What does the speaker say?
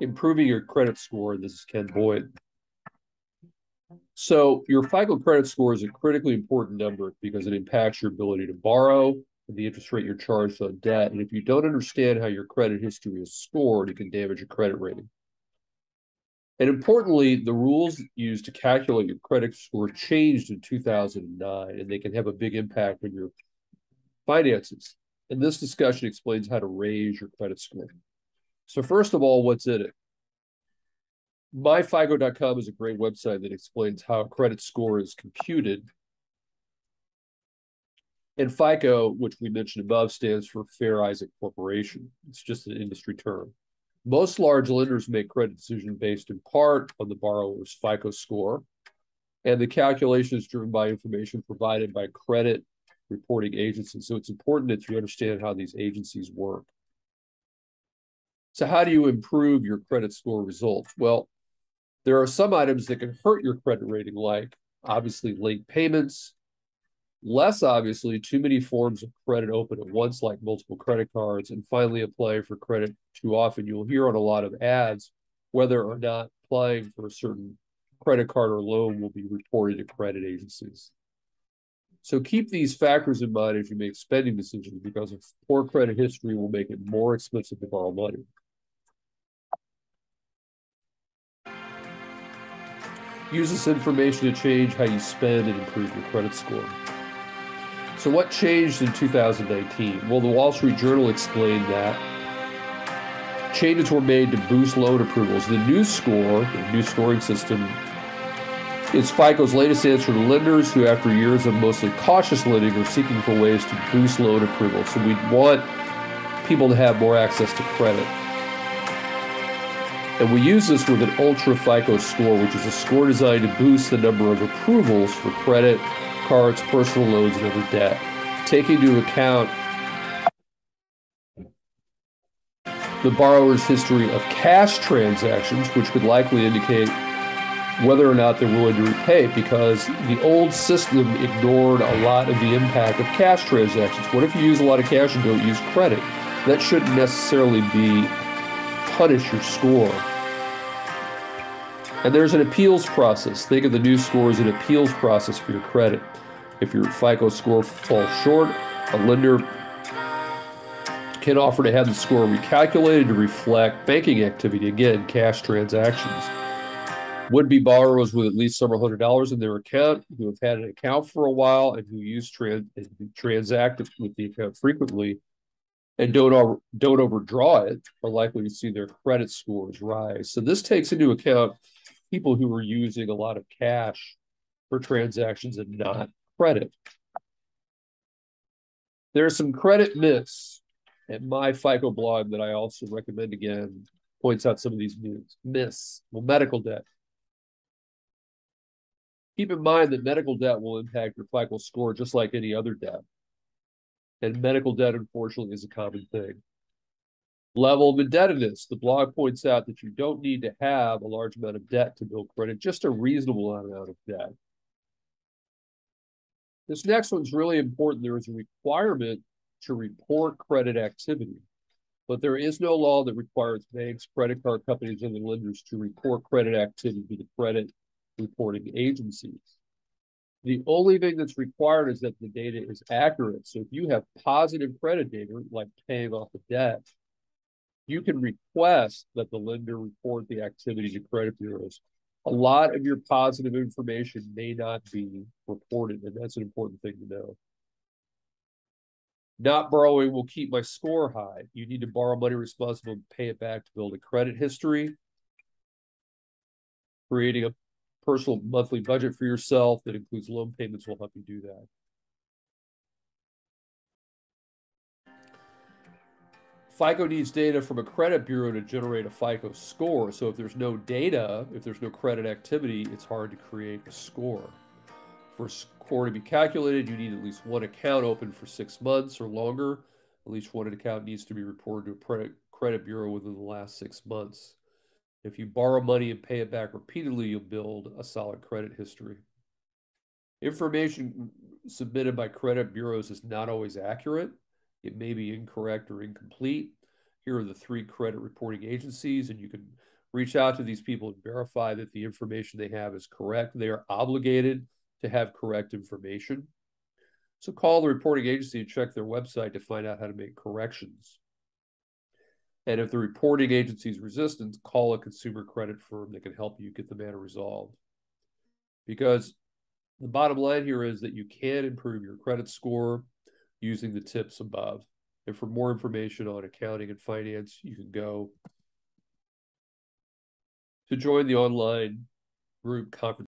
improving your credit score. This is Ken Boyd. So your FICO credit score is a critically important number because it impacts your ability to borrow and the interest rate you're charged on debt. And if you don't understand how your credit history is scored, it can damage your credit rating. And importantly, the rules used to calculate your credit score changed in 2009, and they can have a big impact on your finances. And this discussion explains how to raise your credit score. So first of all, what's in it? myfico.com is a great website that explains how a credit score is computed. And FICO, which we mentioned above, stands for Fair Isaac Corporation. It's just an industry term. Most large lenders make credit decisions based in part on the borrower's FICO score, and the calculation is driven by information provided by credit reporting agencies. So it's important that you understand how these agencies work. So how do you improve your credit score results? Well, there are some items that can hurt your credit rating, like obviously late payments, less obviously too many forms of credit open at once, like multiple credit cards, and finally applying for credit too often. You'll hear on a lot of ads whether or not applying for a certain credit card or loan will be reported to credit agencies. So keep these factors in mind as you make spending decisions because poor credit history will make it more expensive to borrow money. Use this information to change how you spend and improve your credit score. So, what changed in 2019? Well, the Wall Street Journal explained that changes were made to boost loan approvals. The new score, the new scoring system, is FICO's latest answer to lenders who, after years of mostly cautious lending, are seeking for ways to boost loan approval. So, we want people to have more access to credit. And we use this with an Ultra FICO score, which is a score designed to boost the number of approvals for credit, cards, personal loans, and other debt, taking into account the borrower's history of cash transactions, which could likely indicate whether or not they're willing to repay because the old system ignored a lot of the impact of cash transactions. What if you use a lot of cash and don't use credit? That shouldn't necessarily be punish your score. And there's an appeals process. Think of the new score as an appeals process for your credit. If your FICO score falls short, a lender can offer to have the score recalculated to reflect banking activity, again, cash transactions. Would be borrowers with at least several hundred dollars in their account who have had an account for a while and who use trans- transact with the account frequently and don't over, don't overdraw it are likely to see their credit scores rise. So this takes into account people who are using a lot of cash for transactions and not credit. There's some credit myths at my FICO blog that I also recommend again, points out some of these myths. Well, medical debt. Keep in mind that medical debt will impact your FICO score just like any other debt. And medical debt, unfortunately, is a common thing. Level of indebtedness. The blog points out that you don't need to have a large amount of debt to build credit, just a reasonable amount of debt. This next one's really important. There is a requirement to report credit activity, but there is no law that requires banks, credit card companies, and the lenders to report credit activity to the credit reporting agencies. The only thing that's required is that the data is accurate. So if you have positive credit data, like paying off a debt, you can request that the lender report the activity to credit bureaus. A lot of your positive information may not be reported, and that's an important thing to know. Not borrowing will keep my score high. You need to borrow money responsibly and pay it back to build a credit history. Creating a personal monthly budget for yourself that includes loan payments will help you do that. FICO needs data from a credit bureau to generate a FICO score. So if there's no data, if there's no credit activity, it's hard to create a score. For a score to be calculated, you need at least one account open for six months or longer. At least one account needs to be reported to a credit bureau within the last six months. If you borrow money and pay it back repeatedly, you'll build a solid credit history. Information submitted by credit bureaus is not always accurate. It may be incorrect or incomplete. here are the three credit reporting agencies, and you can reach out to these people and verify that the information they have is correct. They are obligated to have correct information. So call the reporting agency and check their website to find out how to make corrections. And if the reporting agency is resistant, call a consumer credit firm that can help you get the matter resolved. Because the bottom line here is that you can improve your credit score using the tips above. And for more information on accounting and finance, you can go to join the online group conference